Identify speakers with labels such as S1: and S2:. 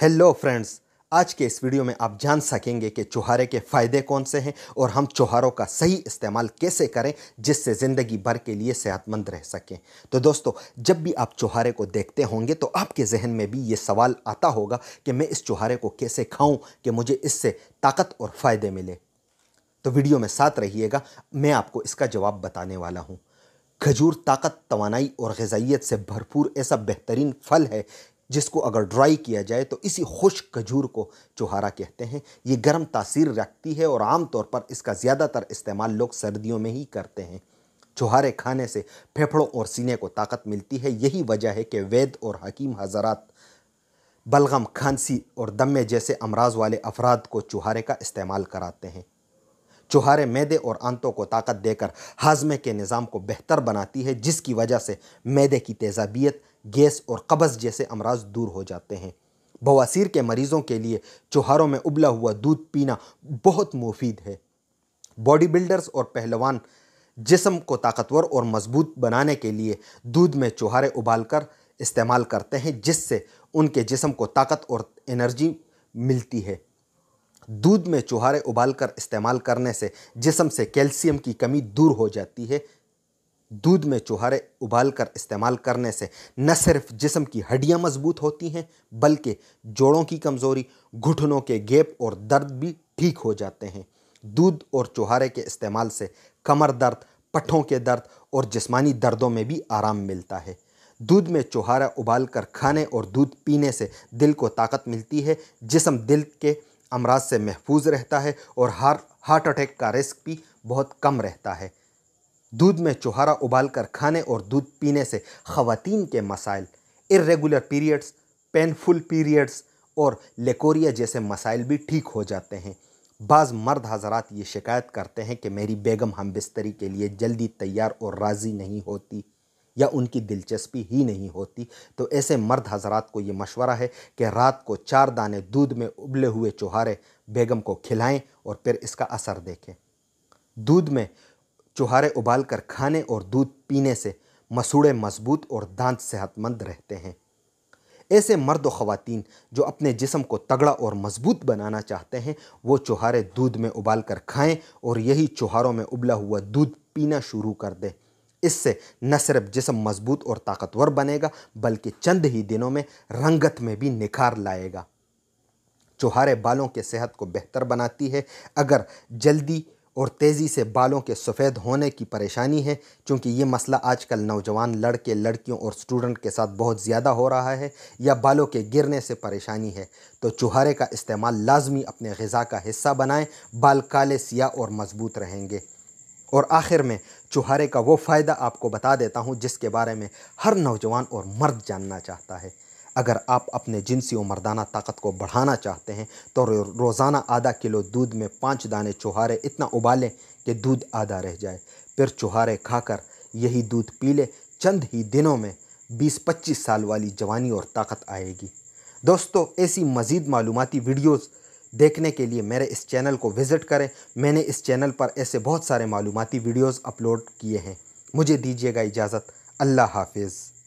S1: Hello friends, आज के इस वीडियो में आप जान सकेंगे कि चुहारे के फ़ायदे कौन से हैं और हम चुहारों का सही इस्तेमाल कैसे करें जिससे ज़िंदगी भर के लिए सेहतमंद रह सकें। तो दोस्तों, जब भी आप चुहारे को देखते होंगे तो आपके जहन में भी ये सवाल आता होगा कि मैं इस चुहारे को कैसे खाऊं कि मुझे इससे ताकत और फ़ायदे मिले। तो वीडियो में साथ रहिएगा, मैं आपको इसका जवाब बताने वाला हूँ। खजूर, ताकत तोानाई और गजाइत से भरपूर ऐसा बेहतरीन फल है जिसको अगर ड्राई किया जाए तो इसी खुश खजूर को चुहारा कहते हैं। ये गर्म तासीर रखती है और आम तौर पर इसका ज़्यादातर इस्तेमाल लोग सर्दियों में ही करते हैं। चुहारे खाने से फेफड़ों और सीने को ताकत मिलती है। यही वजह है कि वैद और हकीम हजरात बलगम खांसी और दमे जैसे अमराज वाले अफराद को चुहारे का इस्तेमाल कराते हैं। चुहारे मैदे और आंतों को ताकत देकर हाजमे के निज़ाम को बेहतर बनाती है, जिसकी वजह से मैदे की तेज़ाबियत गैस और कब्ज़ जैसे अमराज दूर हो जाते हैं। बवासीर के मरीज़ों के लिए चुहारों में उबला हुआ दूध पीना बहुत मुफीद है। बॉडी बिल्डर्स और पहलवान जिसम को ताकतवर और मज़बूत बनाने के लिए दूध में चुहारे उबालकर इस्तेमाल करते हैं, जिससे उनके जिसम को ताकत और एनर्जी मिलती है। दूध में चुहारे उबालकर इस्तेमाल करने से जिसम से कैल्शियम की कमी दूर हो जाती है दूध में चुहारे उबाल कर इस्तेमाल करने से न सिर्फ़ जिसम की हड्डियाँ मज़बूत होती हैं, बल्कि जोड़ों की कमज़ोरी, घुटनों के गैप और दर्द भी ठीक हो जाते हैं। दूध और चुहारे के इस्तेमाल से कमर दर्द पट्ठों के दर्द और जिस्मानी दर्दों में भी आराम मिलता है। दूध में चुहारा उबाल कर खाने और दूध पीने से दिल को ताकत मिलती है, जिसम दिल के अमराज से महफूज रहता है और हार, हार्ट अटैक का रिस्क भी बहुत कम रहता है। दूध में चुहारा उबाल कर खाने और दूध पीने से ख़वातीन के मसाइल इरेगुलर पीरियड्स पेनफुल पीरियड्स और लेकोरिया जैसे मसाइल भी ठीक हो जाते हैं। बाज़ मर्द हजरात ये शिकायत करते हैं कि मेरी बेगम हम बिस्तरी के लिए जल्दी तैयार और राज़ी नहीं होती या उनकी दिलचस्पी ही नहीं होती। तो ऐसे मर्द हजरात को ये मशवरा है कि रात को चार दाने दूध में उबले हुए चुहारे बेगम को खिलाएँ और फिर इसका असर देखें। दूध में चुहारे उबाल कर खाने और दूध पीने से मसूड़े मज़बूत और दांत सेहतमंद रहते हैं। ऐसे मर्द व ख़वातीन जो अपने जिसम को तगड़ा और मज़बूत बनाना चाहते हैं, वो चुहारे दूध में उबाल कर खाएँ और यही चुहारों में उबला हुआ दूध पीना शुरू कर दें। इससे न सिर्फ़ जिसम मज़बूत और ताकतवर बनेगा, बल्कि चंद ही दिनों में रंगत में भी निखार लाएगा। चुहारे बालों के सेहत को बेहतर बनाती है। अगर जल्दी और तेज़ी से बालों के सफ़ेद होने की परेशानी है, क्योंकि ये मसला आजकल नौजवान लड़के, लड़कियों और स्टूडेंट के साथ बहुत ज़्यादा हो रहा है या बालों के गिरने से परेशानी है। तो चुहारे का इस्तेमाल लाजमी अपने गज़ा का हिस्सा बनाएँ, बाल काले, सियाह और मज़बूत रहेंगे। और आखिर में चुहारे का वो फ़ायदा आपको बता देता हूँ जिसके बारे में हर नौजवान और मर्द जानना चाहता है। अगर आप अपने जिनसी और मर्दाना ताकत को बढ़ाना चाहते हैं तो रोज़ाना आधा किलो दूध में पाँच दाने चुहारे इतना उबालें कि दूध आधा रह जाए। फिर चुहारे खाकर यही दूध पी लें, चंद ही दिनों में 20-25 साल वाली जवानी और ताकत आएगी। दोस्तों, ऐसी मज़ीद मालूमती वीडियोज़ देखने के लिए मेरे इस चैनल को विज़िट करें। मैंने इस चैनल पर ऐसे बहुत सारे मालूमती वीडियोज़ अपलोड किए हैं। मुझे दीजिएगा इजाज़त। अल्लाह हाफिज़।